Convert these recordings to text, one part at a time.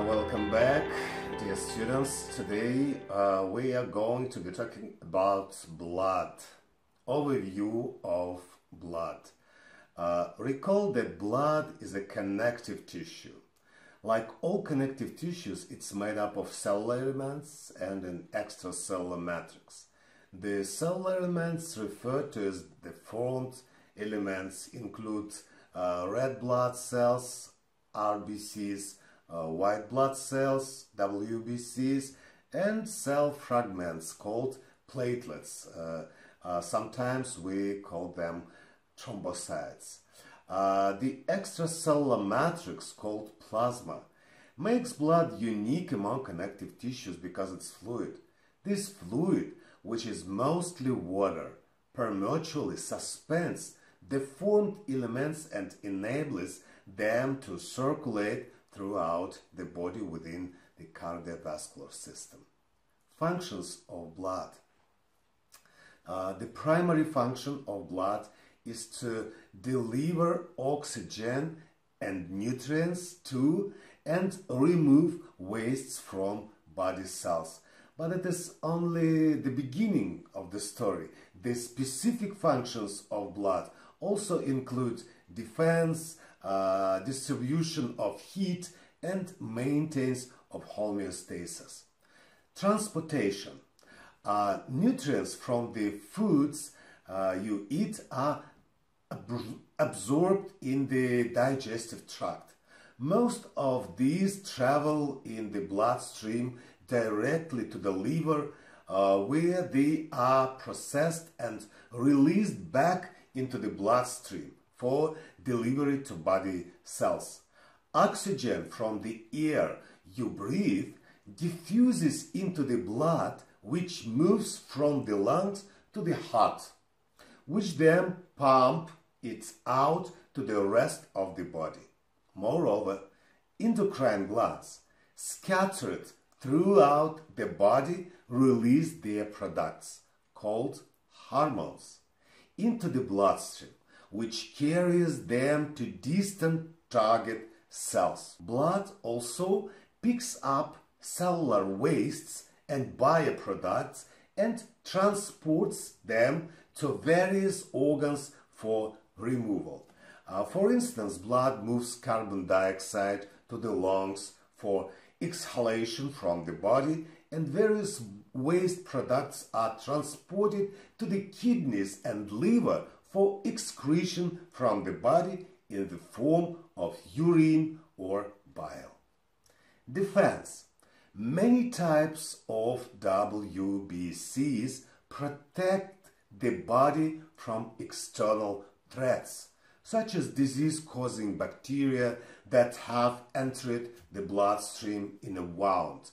Uh, welcome back, dear students. Today uh, we are going to be talking about blood. Overview of blood. Uh, recall that blood is a connective tissue. Like all connective tissues, it's made up of cell elements and an extracellular matrix. The cell elements referred to as the formed elements include uh, red blood cells, RBCs, uh, white blood cells, WBCs, and cell fragments called platelets. Uh, uh, sometimes we call them thrombocytes. Uh, the extracellular matrix called plasma makes blood unique among connective tissues because it's fluid. This fluid, which is mostly water, permutually suspends deformed elements and enables them to circulate throughout the body within the cardiovascular system. Functions of blood. Uh, the primary function of blood is to deliver oxygen and nutrients to and remove wastes from body cells. But it is only the beginning of the story. The specific functions of blood also include defense, uh, distribution of heat and maintenance of homeostasis. Transportation. Uh, nutrients from the foods uh, you eat are ab absorbed in the digestive tract. Most of these travel in the bloodstream directly to the liver uh, where they are processed and released back into the bloodstream for delivery to body cells. Oxygen from the air you breathe diffuses into the blood which moves from the lungs to the heart, which then pump it out to the rest of the body. Moreover, endocrine glands scattered throughout the body release their products, called hormones, into the bloodstream which carries them to distant target cells. Blood also picks up cellular wastes and bioproducts and transports them to various organs for removal. Uh, for instance, blood moves carbon dioxide to the lungs for exhalation from the body and various waste products are transported to the kidneys and liver for excretion from the body in the form of urine or bile. Defense. Many types of WBCs protect the body from external threats, such as disease-causing bacteria that have entered the bloodstream in a wound.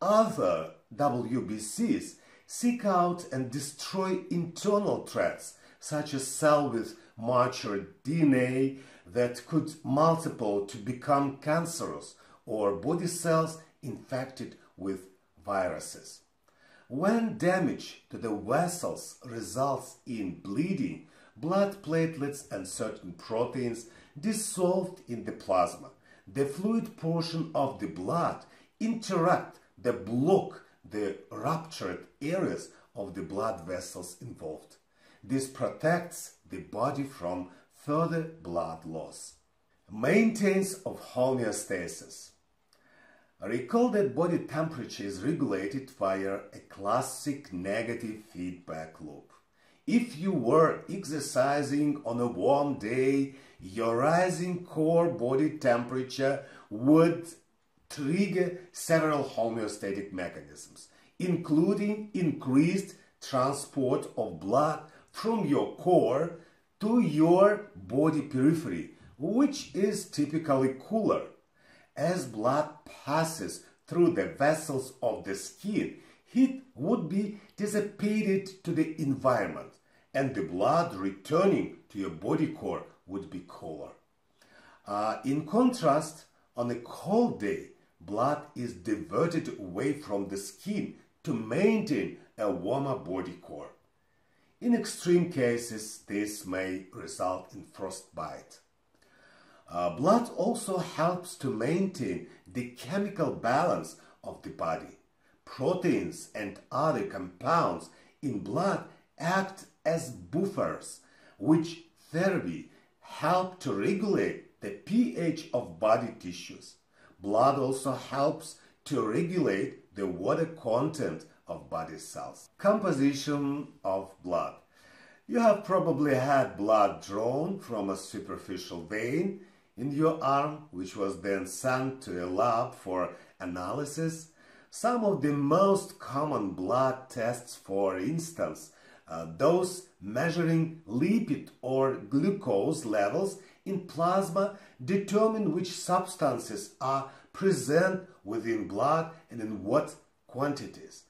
Other WBCs seek out and destroy internal threats such a cell with mature DNA that could multiple to become cancerous or body cells infected with viruses. When damage to the vessels results in bleeding, blood platelets and certain proteins dissolved in the plasma. The fluid portion of the blood interact the block the ruptured areas of the blood vessels involved. This protects the body from further blood loss. Maintenance of homeostasis. Recall that body temperature is regulated via a classic negative feedback loop. If you were exercising on a warm day, your rising core body temperature would trigger several homeostatic mechanisms, including increased transport of blood from your core to your body periphery, which is typically cooler. As blood passes through the vessels of the skin, heat would be dissipated to the environment, and the blood returning to your body core would be cooler. Uh, in contrast, on a cold day, blood is diverted away from the skin to maintain a warmer body core. In extreme cases, this may result in frostbite. Uh, blood also helps to maintain the chemical balance of the body. Proteins and other compounds in blood act as buffers, which therapy help to regulate the pH of body tissues. Blood also helps to regulate the water content of body cells. Composition of blood. You have probably had blood drawn from a superficial vein in your arm, which was then sent to a lab for analysis. Some of the most common blood tests, for instance, uh, those measuring lipid or glucose levels in plasma, determine which substances are present within blood and in what quantities.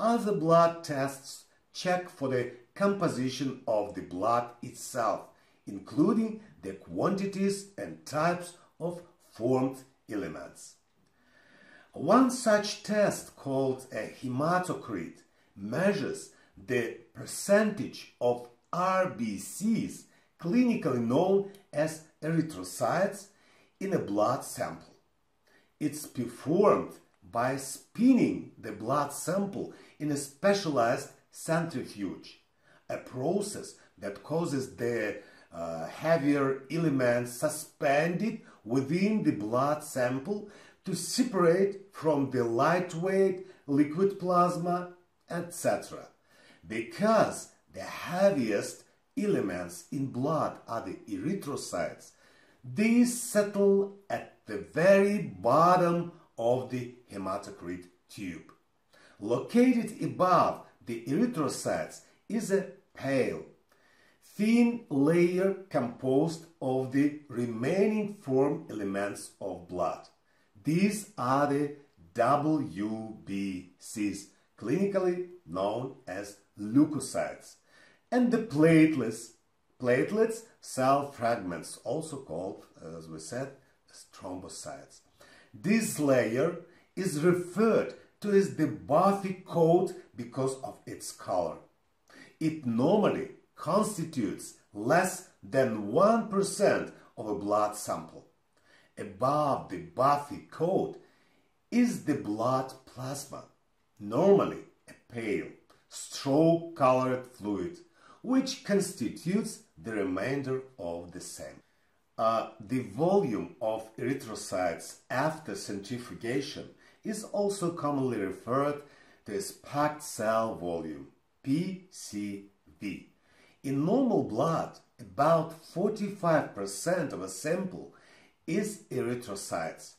Other blood tests check for the composition of the blood itself, including the quantities and types of formed elements. One such test called a hematocrit measures the percentage of RBCs, clinically known as erythrocytes, in a blood sample. It's performed by spinning the blood sample in a specialized centrifuge a process that causes the uh, heavier elements suspended within the blood sample to separate from the lightweight liquid plasma, etc. Because the heaviest elements in blood are the erythrocytes, these settle at the very bottom of the hematocrit tube. Located above the erythrocytes is a pale, thin layer composed of the remaining form elements of blood. These are the WBCs, clinically known as leukocytes, and the platelets, platelets cell fragments, also called, as we said, thrombocytes. This layer is referred to the buffy coat because of its color it normally constitutes less than 1% of a blood sample. Above the buffy coat is the blood plasma, normally a pale, straw-colored fluid, which constitutes the remainder of the same. Uh, the volume of erythrocytes after centrifugation is also commonly referred to as packed cell volume. PCV. In normal blood, about 45% of a sample is erythrocytes.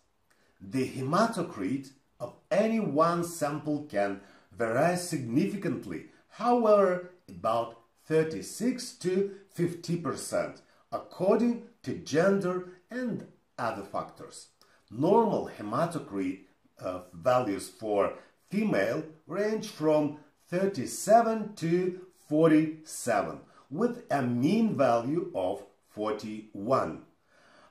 The hematocrit of any one sample can vary significantly, however, about 36 to 50% according to gender and other factors. Normal hematocrit values for female range from 37 to 47 with a mean value of 41.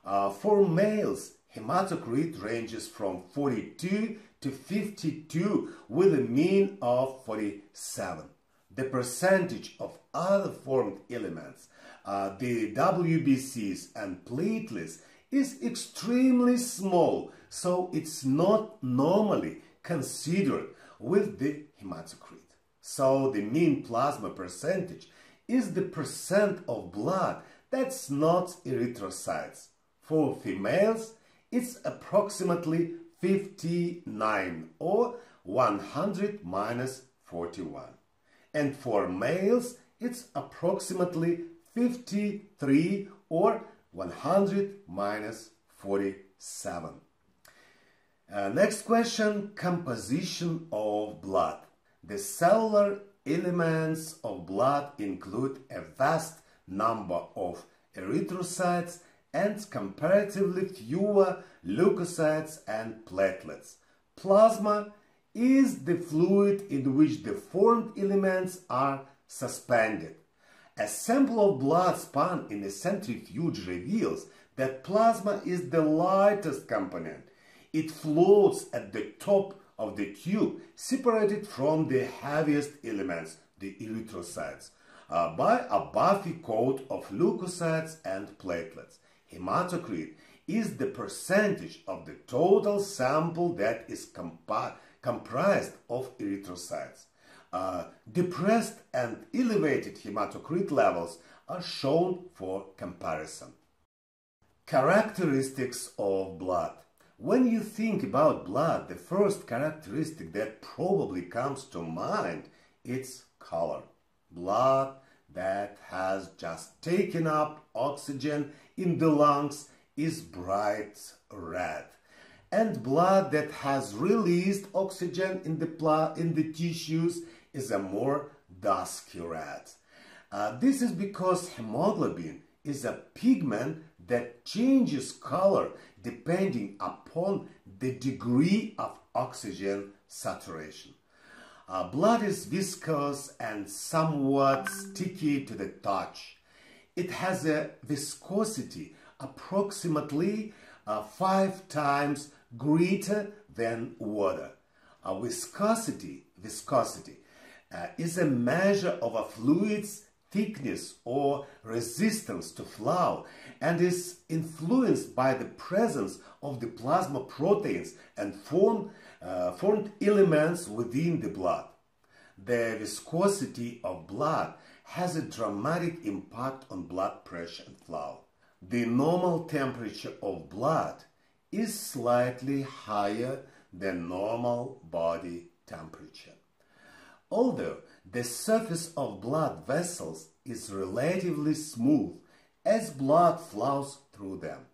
Uh, for males, hematocrit ranges from 42 to 52 with a mean of 47. The percentage of other formed elements, uh, the WBCs and platelets, is extremely small, so it's not normally considered with the hematocrit. So the mean plasma percentage is the percent of blood that's not erythrocytes. For females, it's approximately 59 or 100 minus 41. And for males, it's approximately 53 or 100 minus 47. Uh, next question, composition of blood. The cellular elements of blood include a vast number of erythrocytes and comparatively fewer leukocytes and platelets. Plasma is the fluid in which the formed elements are suspended. A sample of blood spun in a centrifuge reveals that plasma is the lightest component. It floats at the top of the tube separated from the heaviest elements, the erythrocytes, uh, by a buffy coat of leukocytes and platelets. Hematocrit is the percentage of the total sample that is comprised of erythrocytes. Uh, depressed and elevated hematocrit levels are shown for comparison. Characteristics of blood. When you think about blood, the first characteristic that probably comes to mind is color. Blood that has just taken up oxygen in the lungs is bright red. And blood that has released oxygen in the, in the tissues is a more dusky red. Uh, this is because hemoglobin is a pigment that changes color depending upon the degree of oxygen saturation. Uh, blood is viscous and somewhat sticky to the touch. It has a viscosity approximately uh, five times greater than water. A viscosity, viscosity uh, is a measure of a fluid's thickness or resistance to flow and is influenced by the presence of the plasma proteins and form, uh, formed elements within the blood. The viscosity of blood has a dramatic impact on blood pressure and flow. The normal temperature of blood is slightly higher than normal body temperature. Although the surface of blood vessels is relatively smooth as blood flows through them.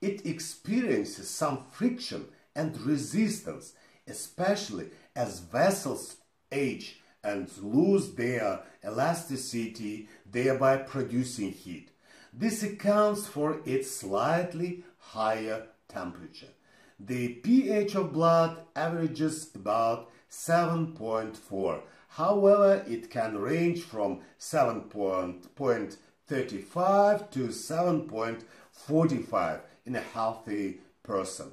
It experiences some friction and resistance, especially as vessels age and lose their elasticity, thereby producing heat. This accounts for its slightly higher temperature. The pH of blood averages about 7.4. However, it can range from 7.35 to 7.45 in a healthy person.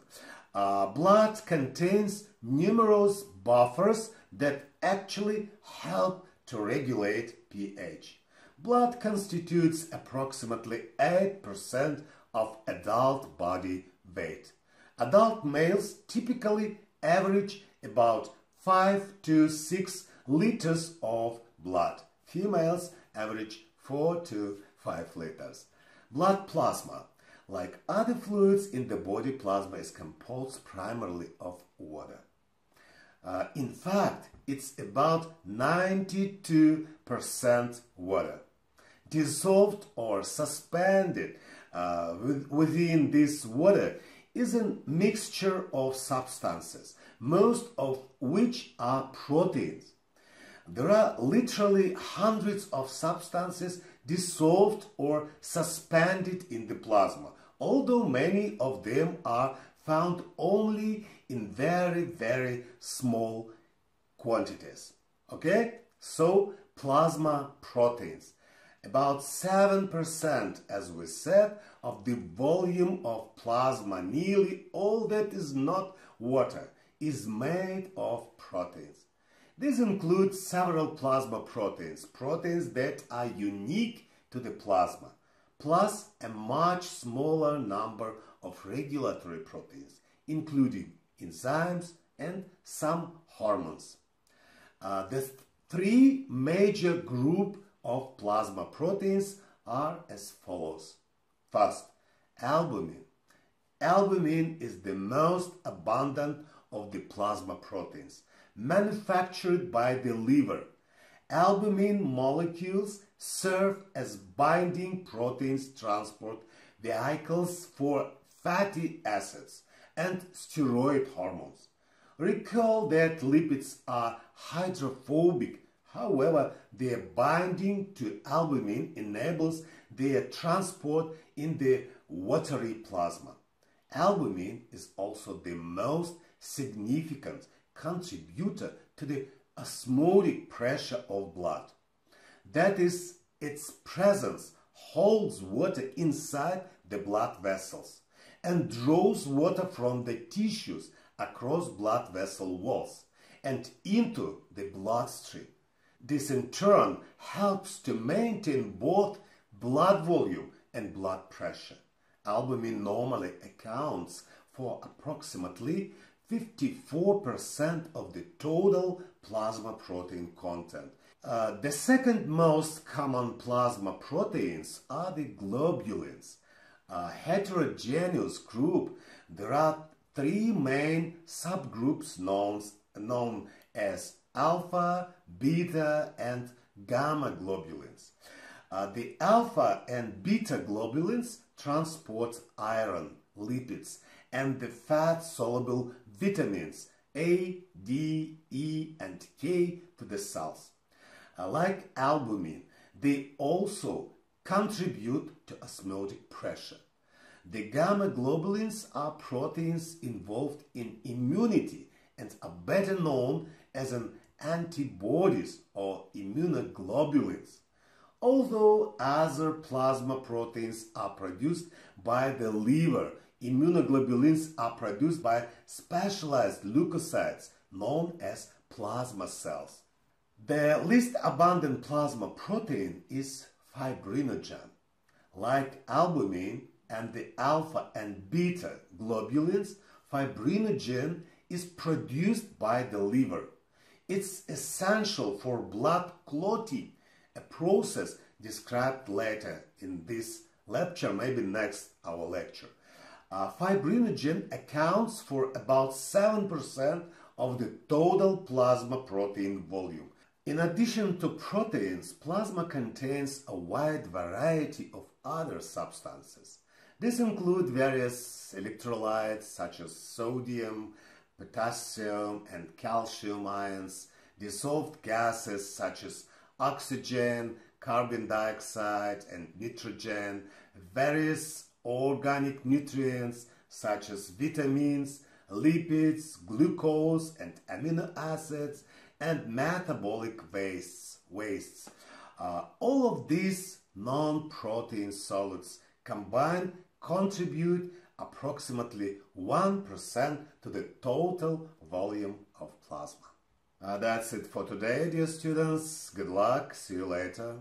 Uh, blood contains numerous buffers that actually help to regulate pH. Blood constitutes approximately 8% of adult body weight. Adult males typically average about 5 to 6 liters of blood. Females average 4 to 5 liters. Blood plasma. Like other fluids in the body, plasma is composed primarily of water. Uh, in fact, it's about 92% water. Dissolved or suspended uh, within this water is a mixture of substances, most of which are proteins. There are literally hundreds of substances dissolved or suspended in the plasma, although many of them are found only in very, very small quantities. Okay? So, plasma proteins. About 7%, as we said, of the volume of plasma, nearly all that is not water, is made of proteins. This includes several plasma proteins, proteins that are unique to the plasma, plus a much smaller number of regulatory proteins, including enzymes and some hormones. Uh, the three major group of plasma proteins are as follows. First, albumin. Albumin is the most abundant of the plasma proteins manufactured by the liver. Albumin molecules serve as binding proteins transport vehicles for fatty acids and steroid hormones. Recall that lipids are hydrophobic, however, their binding to albumin enables their transport in the watery plasma. Albumin is also the most significant contributor to the osmotic pressure of blood. That is, its presence holds water inside the blood vessels and draws water from the tissues across blood vessel walls and into the bloodstream. This in turn helps to maintain both blood volume and blood pressure. albumin normally accounts for approximately 54% of the total plasma protein content. Uh, the second most common plasma proteins are the globulins. A heterogeneous group, there are three main subgroups known, known as alpha, beta, and gamma globulins. Uh, the alpha and beta globulins transport iron, lipids, and the fat-soluble vitamins A, D, E, and K to the cells. Uh, like albumin, they also contribute to osmotic pressure. The gamma globulins are proteins involved in immunity and are better known as an antibodies or immunoglobulins. Although other plasma proteins are produced by the liver, immunoglobulins are produced by specialized leukocytes known as plasma cells. The least abundant plasma protein is fibrinogen. Like albumin and the alpha and beta globulins, fibrinogen is produced by the liver. It's essential for blood clotting, a process described later in this lecture, maybe next our lecture. Uh, fibrinogen accounts for about 7% of the total plasma protein volume. In addition to proteins, plasma contains a wide variety of other substances. These include various electrolytes such as sodium, potassium and calcium ions, dissolved gases such as oxygen, carbon dioxide and nitrogen, various organic nutrients such as vitamins, lipids, glucose and amino acids, and metabolic wastes. wastes. Uh, all of these non-protein solids combined contribute approximately 1% to the total volume of plasma. Uh, that's it for today, dear students. Good luck. See you later.